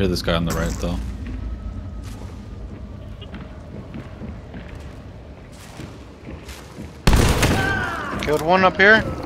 hear this guy on the right though. Killed one up here.